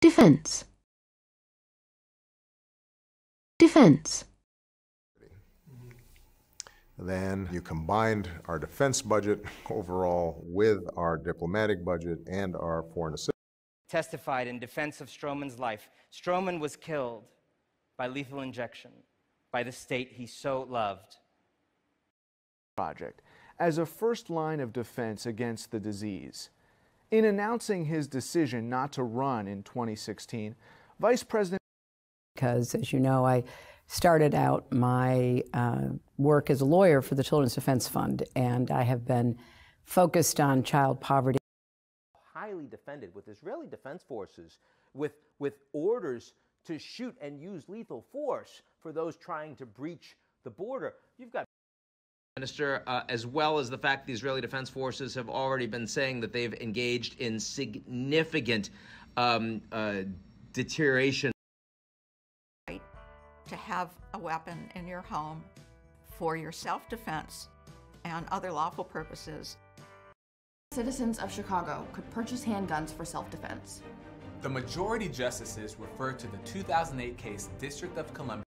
Defense. Defense. Then you combined our defense budget overall with our diplomatic budget and our foreign assistance. testified in defense of Stroman's life. Stroman was killed by lethal injection by the state he so loved. Project as a first line of defense against the disease. In announcing his decision not to run in 2016, Vice President because, as you know, I started out my uh, work as a lawyer for the Children's Defense Fund, and I have been focused on child poverty. Highly defended with Israeli Defense Forces, with, with orders to shoot and use lethal force for those trying to breach the border. You've got Minister, uh, as well as the fact the Israeli Defense Forces have already been saying that they've engaged in significant um, uh, deterioration. to have a weapon in your home for your self defense and other lawful purposes. Citizens of Chicago could purchase handguns for self defense. The majority justices referred to the 2008 case District of Columbia.